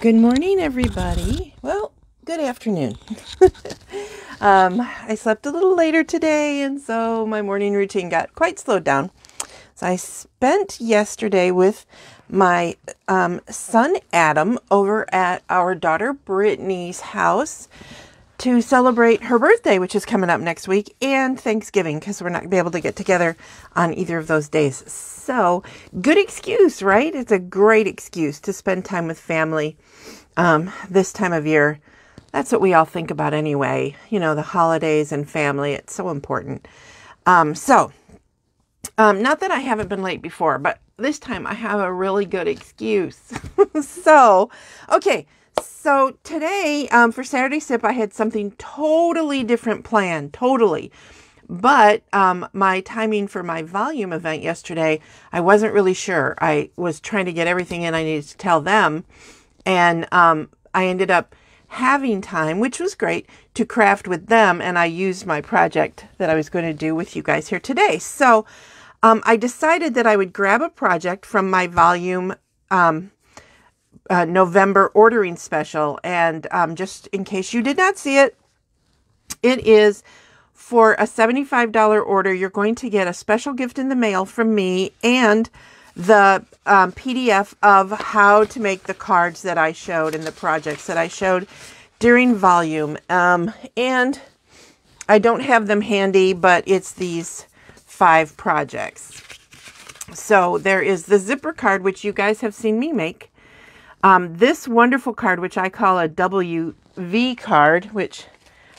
Good morning, everybody. Well, good afternoon. um, I slept a little later today, and so my morning routine got quite slowed down. So I spent yesterday with my um, son Adam over at our daughter Brittany's house to celebrate her birthday, which is coming up next week, and Thanksgiving, because we're not going to be able to get together on either of those days. So, good excuse, right? It's a great excuse to spend time with family um, this time of year. That's what we all think about anyway. You know, the holidays and family, it's so important. Um, so, um, not that I haven't been late before, but this time I have a really good excuse. so, okay, so today um, for Saturday Sip, I had something totally different planned, totally. But um, my timing for my volume event yesterday, I wasn't really sure. I was trying to get everything in I needed to tell them. And um, I ended up having time, which was great, to craft with them. And I used my project that I was going to do with you guys here today. So um, I decided that I would grab a project from my volume um, uh, November ordering special. And um, just in case you did not see it, it is for a $75 order. You're going to get a special gift in the mail from me and the um, PDF of how to make the cards that I showed and the projects that I showed during volume. Um, and I don't have them handy, but it's these five projects. So there is the zipper card, which you guys have seen me make. Um, this wonderful card, which I call a WV card, which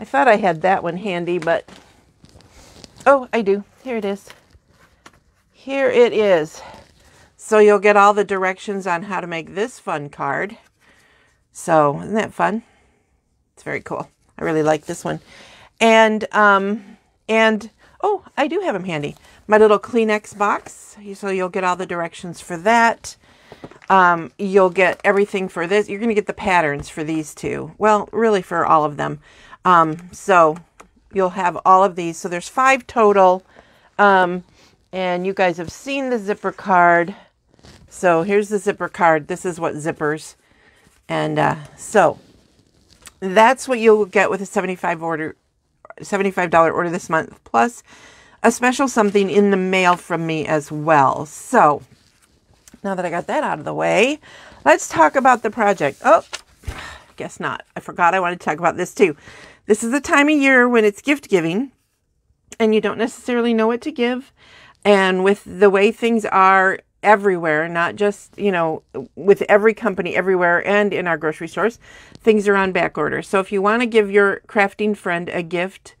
I thought I had that one handy, but oh, I do. Here it is. Here it is. So you'll get all the directions on how to make this fun card. So isn't that fun? It's very cool. I really like this one. And, um, and, oh, I do have them handy. My little Kleenex box. So you'll get all the directions for that. Um, you'll get everything for this. You're going to get the patterns for these two. Well, really for all of them. Um, so you'll have all of these. So there's five total. Um, and you guys have seen the zipper card. So here's the zipper card. This is what zippers. And uh, so that's what you'll get with a 75 order, $75 order this month, plus a special something in the mail from me as well. So now that I got that out of the way, let's talk about the project. Oh, guess not. I forgot I wanted to talk about this too. This is the time of year when it's gift giving and you don't necessarily know what to give. And with the way things are everywhere, not just, you know, with every company everywhere and in our grocery stores, things are on back order. So if you want to give your crafting friend a gift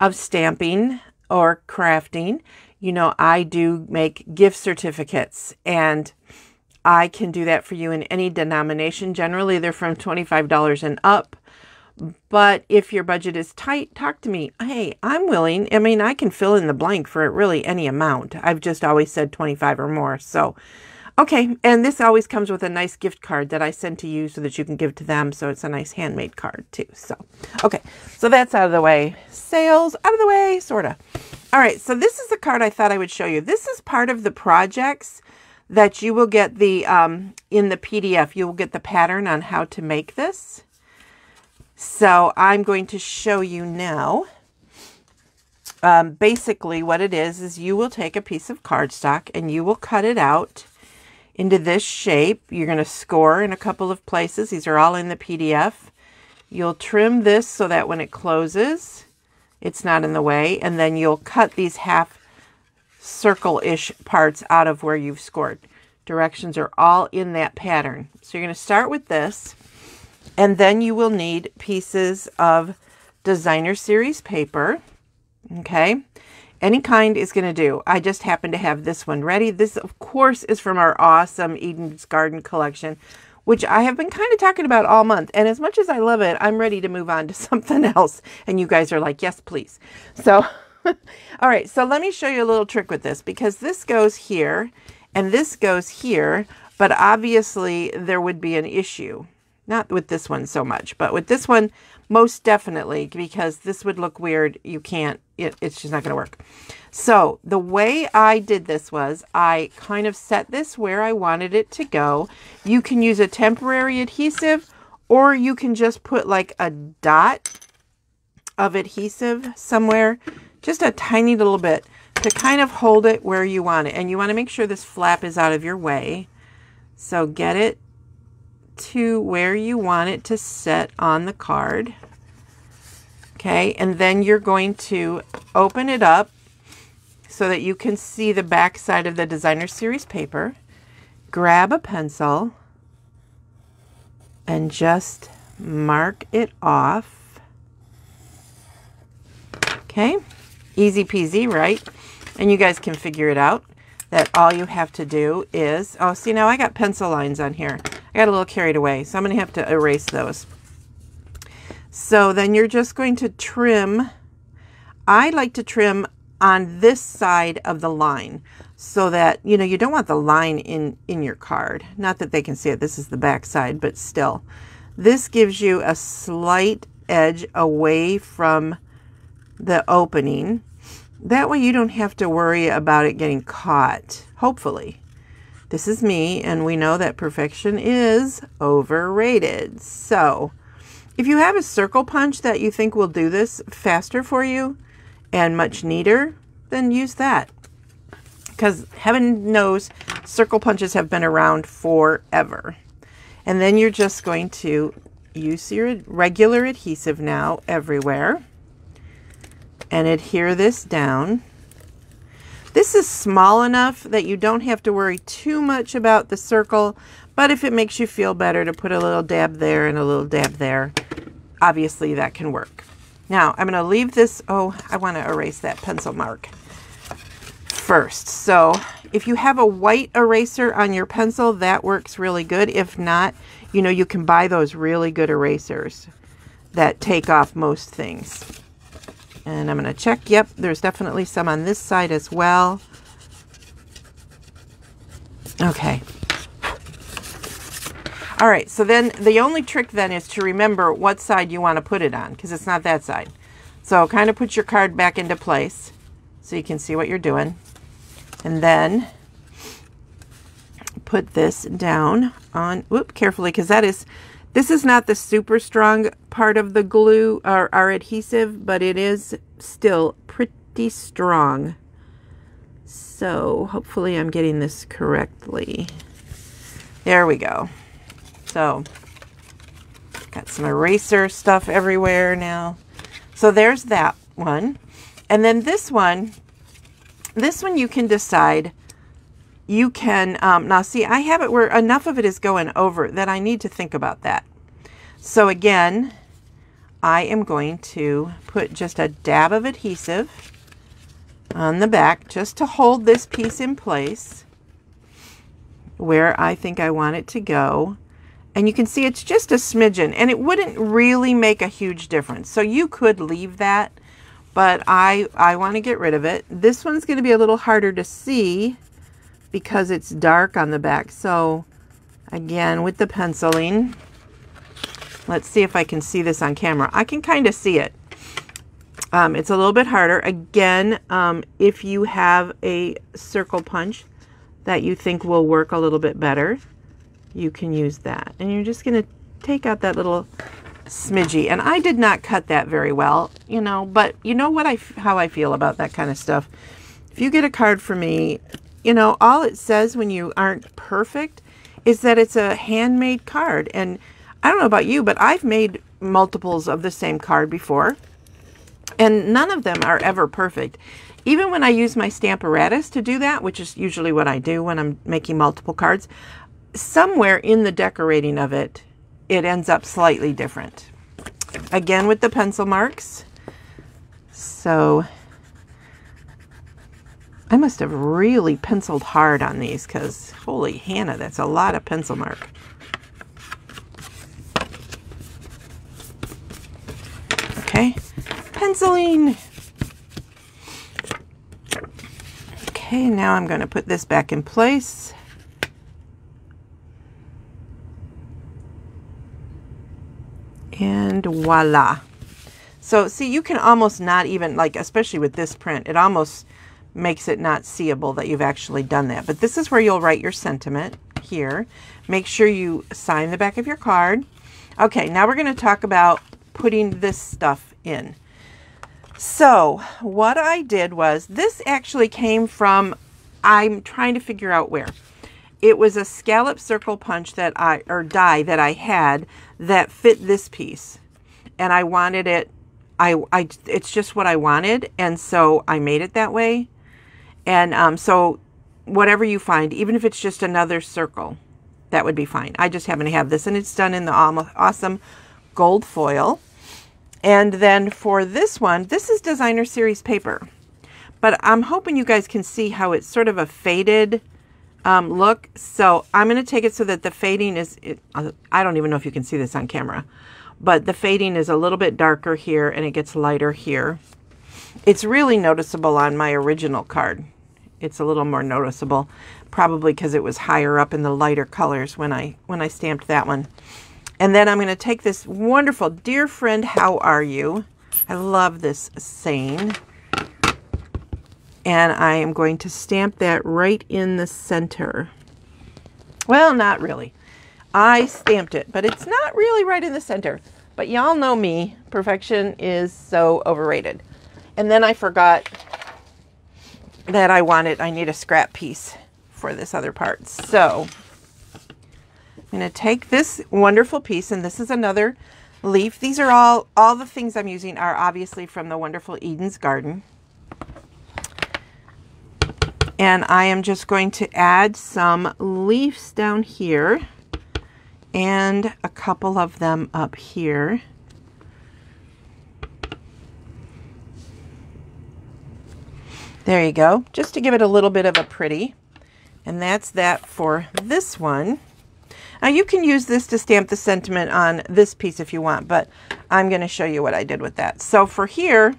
of stamping or crafting, you know, I do make gift certificates and I can do that for you in any denomination. Generally, they're from $25 and up. But if your budget is tight, talk to me. Hey, I'm willing. I mean, I can fill in the blank for really any amount. I've just always said 25 or more. So, okay. And this always comes with a nice gift card that I send to you so that you can give to them. So it's a nice handmade card too. So, okay. So that's out of the way. Sales out of the way, sort of. All right, so this is the card I thought I would show you. This is part of the projects that you will get the um, in the PDF. You will get the pattern on how to make this. So I'm going to show you now. Um, basically what it is, is you will take a piece of cardstock and you will cut it out into this shape. You're going to score in a couple of places. These are all in the PDF. You'll trim this so that when it closes, it's not in the way. And then you'll cut these half circle-ish parts out of where you've scored. Directions are all in that pattern. So you're going to start with this. And then you will need pieces of designer series paper. Okay. Any kind is going to do. I just happen to have this one ready. This, of course, is from our awesome Eden's Garden collection, which I have been kind of talking about all month. And as much as I love it, I'm ready to move on to something else. And you guys are like, yes, please. So, all right. So let me show you a little trick with this because this goes here and this goes here, but obviously there would be an issue. Not with this one so much, but with this one, most definitely, because this would look weird. You can't, it, it's just not going to work. So the way I did this was I kind of set this where I wanted it to go. You can use a temporary adhesive or you can just put like a dot of adhesive somewhere, just a tiny little bit to kind of hold it where you want it. And you want to make sure this flap is out of your way. So get it to where you want it to set on the card. Okay, and then you're going to open it up so that you can see the back side of the designer series paper. Grab a pencil and just mark it off. Okay, easy peasy, right? And you guys can figure it out that all you have to do is, oh, see now I got pencil lines on here. I got a little carried away, so I'm going to have to erase those. So then you're just going to trim. I like to trim on this side of the line so that, you know, you don't want the line in, in your card. Not that they can see it. This is the back side, but still. This gives you a slight edge away from the opening. That way you don't have to worry about it getting caught, hopefully. This is me, and we know that perfection is overrated. So, if you have a circle punch that you think will do this faster for you and much neater, then use that. Because heaven knows circle punches have been around forever. And then you're just going to use your regular adhesive now everywhere and adhere this down. This is small enough that you don't have to worry too much about the circle, but if it makes you feel better to put a little dab there and a little dab there, obviously that can work. Now, I'm going to leave this, oh, I want to erase that pencil mark first. So if you have a white eraser on your pencil, that works really good. If not, you know, you can buy those really good erasers that take off most things. And I'm going to check. Yep, there's definitely some on this side as well. Okay. All right, so then the only trick then is to remember what side you want to put it on because it's not that side. So kind of put your card back into place so you can see what you're doing. And then put this down on, whoop, carefully because that is this is not the super strong part of the glue or our adhesive, but it is still pretty strong. So hopefully I'm getting this correctly. There we go. So got some eraser stuff everywhere now. So there's that one. And then this one, this one you can decide you can, um, now see, I have it where enough of it is going over that I need to think about that. So again, I am going to put just a dab of adhesive on the back just to hold this piece in place where I think I want it to go. And you can see it's just a smidgen and it wouldn't really make a huge difference. So you could leave that, but I, I want to get rid of it. This one's going to be a little harder to see because it's dark on the back. So again, with the penciling, let's see if I can see this on camera. I can kind of see it. Um, it's a little bit harder. Again, um, if you have a circle punch that you think will work a little bit better, you can use that. And you're just going to take out that little smidgy. And I did not cut that very well, you know, but you know what I, how I feel about that kind of stuff. If you get a card for me you know, all it says when you aren't perfect is that it's a handmade card. And I don't know about you, but I've made multiples of the same card before. And none of them are ever perfect. Even when I use my stamp Stamparatus to do that, which is usually what I do when I'm making multiple cards, somewhere in the decorating of it, it ends up slightly different. Again with the pencil marks. So I must have really penciled hard on these because, holy Hannah, that's a lot of pencil mark. Okay, penciling. Okay, now I'm going to put this back in place. And voila. So see, you can almost not even, like, especially with this print, it almost makes it not seeable that you've actually done that. But this is where you'll write your sentiment here. Make sure you sign the back of your card. Okay, now we're going to talk about putting this stuff in. So what I did was, this actually came from, I'm trying to figure out where. It was a scallop circle punch that I, or die that I had that fit this piece. And I wanted it, I, I, it's just what I wanted. And so I made it that way. And um, so whatever you find, even if it's just another circle, that would be fine. I just happen to have this and it's done in the awesome gold foil. And then for this one, this is designer series paper, but I'm hoping you guys can see how it's sort of a faded um, look. So I'm going to take it so that the fading is, it, I don't even know if you can see this on camera, but the fading is a little bit darker here and it gets lighter here. It's really noticeable on my original card. It's a little more noticeable, probably because it was higher up in the lighter colors when I when I stamped that one. And then I'm going to take this wonderful, dear friend, how are you? I love this saying. And I am going to stamp that right in the center. Well, not really. I stamped it, but it's not really right in the center. But y'all know me, perfection is so overrated. And then I forgot that I wanted, I need a scrap piece for this other part. So I'm going to take this wonderful piece, and this is another leaf. These are all, all the things I'm using are obviously from the wonderful Eden's Garden. And I am just going to add some leaves down here and a couple of them up here. There you go, just to give it a little bit of a pretty. And that's that for this one. Now you can use this to stamp the sentiment on this piece if you want, but I'm going to show you what I did with that. So for here,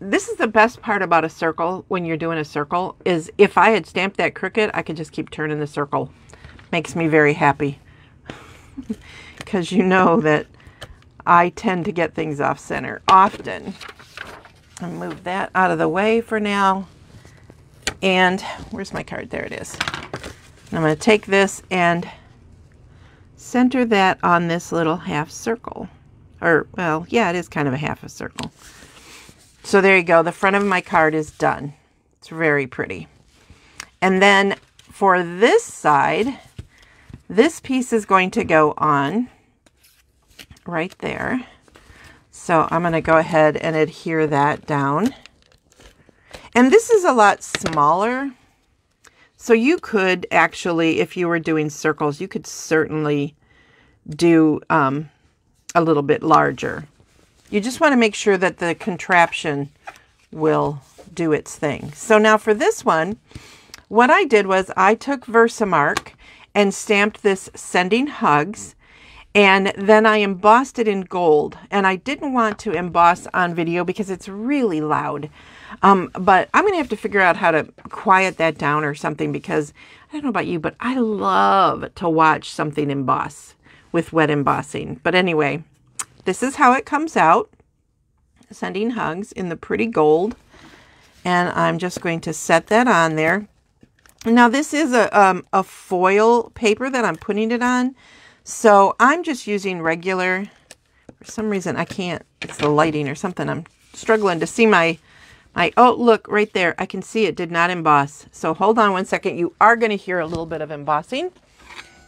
this is the best part about a circle when you're doing a circle is if I had stamped that crooked, I could just keep turning the circle. Makes me very happy because you know that I tend to get things off center often. I move that out of the way for now. And where's my card? There it is. I'm going to take this and center that on this little half circle. Or, well, yeah, it is kind of a half a circle. So there you go. The front of my card is done. It's very pretty. And then for this side, this piece is going to go on right there. So I'm going to go ahead and adhere that down. And this is a lot smaller so you could actually, if you were doing circles, you could certainly do um, a little bit larger. You just want to make sure that the contraption will do its thing. So now for this one, what I did was I took Versamark and stamped this sending hugs and then I embossed it in gold and I didn't want to emboss on video because it's really loud. Um, but I'm going to have to figure out how to quiet that down or something because I don't know about you, but I love to watch something emboss with wet embossing. But anyway, this is how it comes out. Sending hugs in the pretty gold. And I'm just going to set that on there. Now this is a, um, a foil paper that I'm putting it on. So I'm just using regular, for some reason I can't, it's the lighting or something. I'm struggling to see my my, oh, look right there. I can see it did not emboss. So hold on one second. You are going to hear a little bit of embossing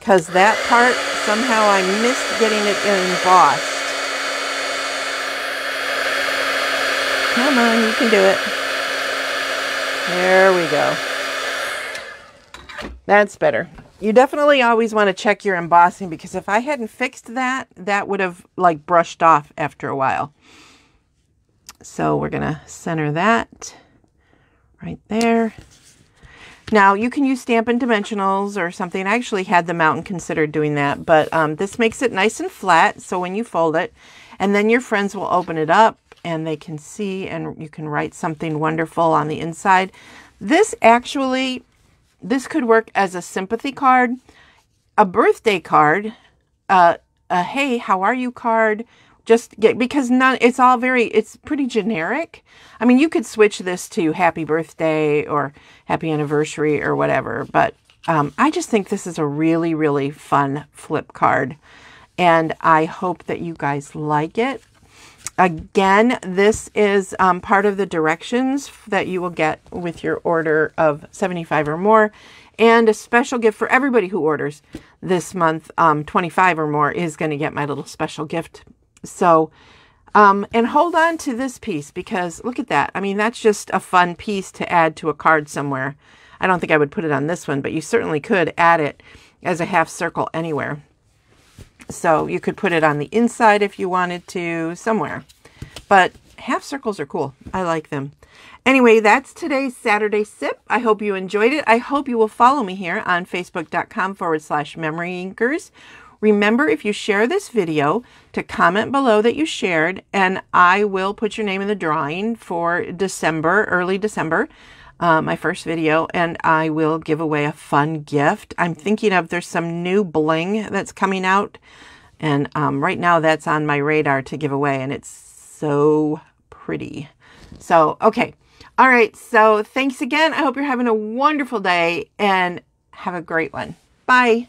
because that part, somehow I missed getting it embossed. Come on, you can do it. There we go. That's better. You definitely always want to check your embossing because if I hadn't fixed that, that would have like brushed off after a while. So we're going to center that right there. Now you can use Stampin' Dimensionals or something. I actually had them out and considered doing that, but um, this makes it nice and flat. So when you fold it, and then your friends will open it up and they can see and you can write something wonderful on the inside. This actually, this could work as a sympathy card, a birthday card, uh, a hey, how are you card. Just get because none it's all very it's pretty generic. I mean, you could switch this to happy birthday or happy anniversary or whatever, but um, I just think this is a really, really fun flip card. And I hope that you guys like it. Again, this is um, part of the directions that you will get with your order of 75 or more. And a special gift for everybody who orders this month, um, 25 or more, is going to get my little special gift. So, um, and hold on to this piece because look at that. I mean, that's just a fun piece to add to a card somewhere. I don't think I would put it on this one, but you certainly could add it as a half circle anywhere. So you could put it on the inside if you wanted to, somewhere. But half circles are cool. I like them. Anyway, that's today's Saturday Sip. I hope you enjoyed it. I hope you will follow me here on facebook.com forward slash memory inkers. Remember, if you share this video, to comment below that you shared, and I will put your name in the drawing for December, early December, uh, my first video, and I will give away a fun gift. I'm thinking of there's some new bling that's coming out, and um, right now that's on my radar to give away, and it's so pretty. So, okay. All right. So, thanks again. I hope you're having a wonderful day and have a great one. Bye.